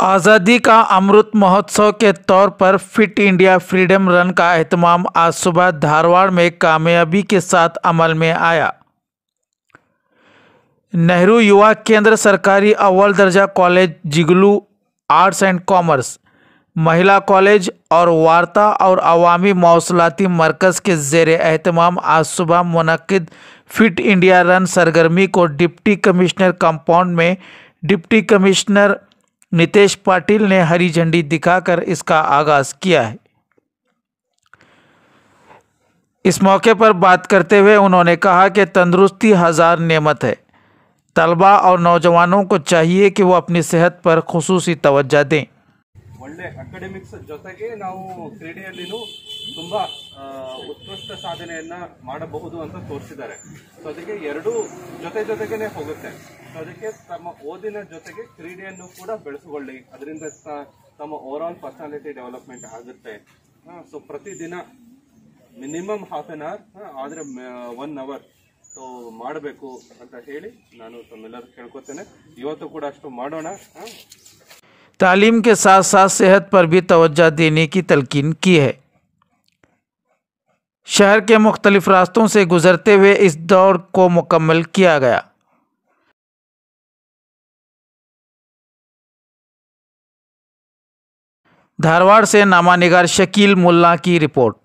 आज़ादी का अमृत महोत्सव के तौर पर फिट इंडिया फ्रीडम रन का अहतमाम आज सुबह धारवाड़ में कामयाबी के साथ अमल में आया। नेहरू युवा केंद्र सरकारी अव्वल दर्जा कॉलेज जिगलू आर्ट्स एंड कॉमर्स महिला कॉलेज और वार्ता और अवामी मौसलाती मरकज़ के जेर अहतमाम आज सुबह मुनद फिट इंडिया रन सरगर्मी को डिप्टी कमिश्नर कंपाउंड में डिप्टी कमिश्नर नितेश पाटिल ने हरी झंडी दिखाकर इसका आगाज़ किया है। इस मौके पर बात करते हुए उन्होंने कहा कि तंदुरुस्ती हज़ार नेमत है। तलबा और नौजवानों को चाहिए कि वो अपनी सेहत पर खसूस तवज्जा दें। ಒಳ್ಳೆ ಅಕಾಡೆಮಿಕ್ಸ್ ಜೊತೆಗೆ ನಾವು ಕ್ರೀಡೆಯಲ್ಲಿನೂ ತುಂಬ ಉತ್ಕೃಷ್ಟ ಸಾಧನೆಯನ್ನ ಮಾಡಬಹುದು ಅಂತ ತೋರಿಸಿದ್ದಾರೆ. ಸೊ ಅದಕ್ಕೆ ಎರಡೂ ಜೊತೆ ಜೊತೆಗೇನೆ ಹೋಗುತ್ತೆ. ಸೊ ಅದಕ್ಕೆ ತಮ್ಮ ಓದಿನ ಜೊತೆಗೆ ಕ್ರೀಡೆಯನ್ನು ಕೂಡ ಬೆಳೆಸಿಕೊಳ್ಳಿ. ಅದರಿಂದ ತಮ್ಮ ಓವರ್ ಆಲ್ ಪರ್ಸನಾಲಿಟಿ ಡೆವಲಪ್ಮೆಂಟ್ ಆಗುತ್ತೆ ಸೊ ಪ್ರತಿದಿನ ಮಿನಿಮಮ್ ಹಾಫ್ ಆನ್ ಅವರ್ ಆದರೆ ಒನ್ ಅವರ್ ಸೊ ಮಾಡಬೇಕು ಅಂತ ಹೇಳಿ ನಾನು ತಮ್ಮೆಲ್ಲರೂ ಕೇಳ್ಕೊತೇನೆ. ಇವತ್ತು ಕೂಡ ಅಷ್ಟು ಮಾಡೋಣ? तालीम के साथ साथ सेहत पर भी तवज्जो देने की तलकिन की है। शहर के मुख्तलिफ़ रास्तों से गुजरते हुए इस दौड़ को मुकम्मल किया गया। धारवाड़ से नामा निगार शकील मुल्ला की रिपोर्ट।